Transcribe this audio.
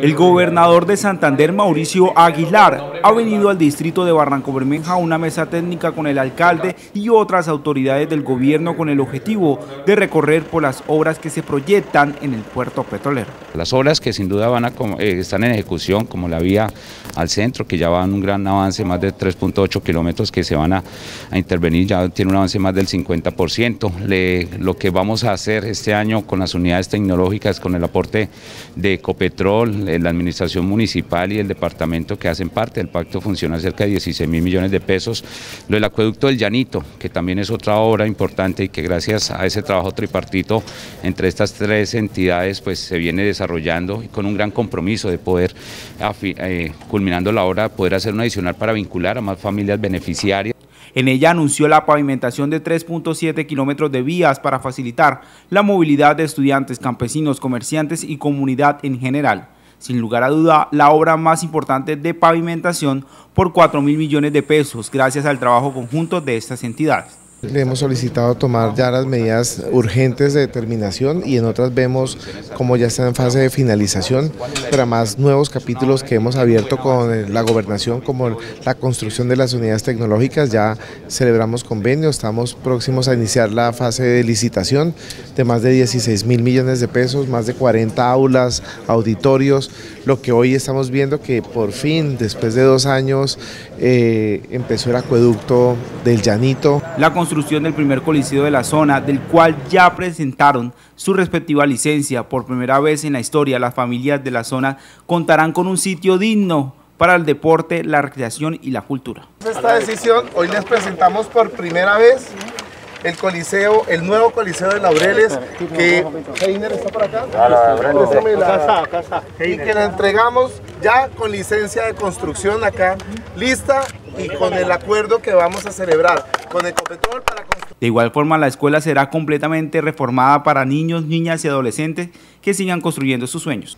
El gobernador de Santander, Mauricio Aguilar, ha venido al distrito de Barranco Bermeja a una mesa técnica con el alcalde y otras autoridades del gobierno con el objetivo de recorrer por las obras que se proyectan en el puerto petrolero. Las obras que sin duda van a, eh, están en ejecución, como la vía al centro, que ya van un gran avance, más de 3.8 kilómetros que se van a, intervenir, ya tiene un avance más del 50%. lo que vamos a hacer este año con las unidades tecnológicas, con el aporte de Ecopetrol, la administración municipal y el departamento que hacen parte del pacto funciona cerca de 16 mil millones de pesos. Lo del acueducto del Llanito, que también es otra obra importante y que gracias a ese trabajo tripartito entre estas tres entidades pues se viene desarrollando y con un gran compromiso de poder, eh, culminando la obra, poder hacer una adicional para vincular a más familias beneficiarias. En ella anunció la pavimentación de 3.7 kilómetros de vías para facilitar la movilidad de estudiantes, campesinos, comerciantes y comunidad en general sin lugar a duda, la obra más importante de pavimentación por 4 mil millones de pesos, gracias al trabajo conjunto de estas entidades. Le hemos solicitado tomar ya las medidas urgentes de determinación y en otras vemos como ya está en fase de finalización, pero más nuevos capítulos que hemos abierto con la gobernación como la construcción de las unidades tecnológicas, ya celebramos convenio, estamos próximos a iniciar la fase de licitación de más de 16 mil millones de pesos, más de 40 aulas, auditorios, lo que hoy estamos viendo que por fin, después de dos años, eh, empezó el acueducto del Llanito. La construcción del primer coliseo de la zona, del cual ya presentaron su respectiva licencia. Por primera vez en la historia, las familias de la zona contarán con un sitio digno para el deporte, la recreación y la cultura. Esta decisión hoy les presentamos por primera vez el coliseo, el nuevo coliseo de Laureles, que Heiner está por acá, y que la entregamos ya con licencia de construcción acá, lista y con el acuerdo que vamos a celebrar con Ecopetrol para construir. De igual forma, la escuela será completamente reformada para niños, niñas y adolescentes que sigan construyendo sus sueños.